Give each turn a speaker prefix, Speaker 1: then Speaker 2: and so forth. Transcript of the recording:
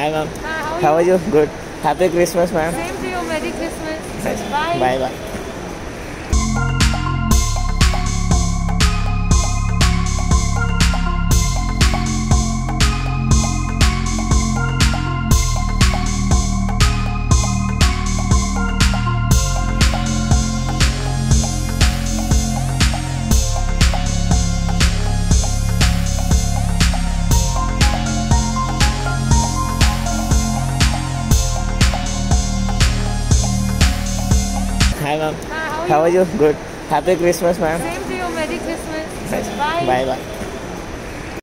Speaker 1: Hi, ma'am. How, how are you? you? Good. Happy Christmas, ma'am.
Speaker 2: Same to you. Merry Christmas. Bye.
Speaker 1: Bye. Bye. Hi, ma'am.
Speaker 2: Hi,
Speaker 1: How are you? Good. Happy Christmas, ma'am.
Speaker 2: Same to you. Merry Christmas. Bye.
Speaker 1: Bye bye.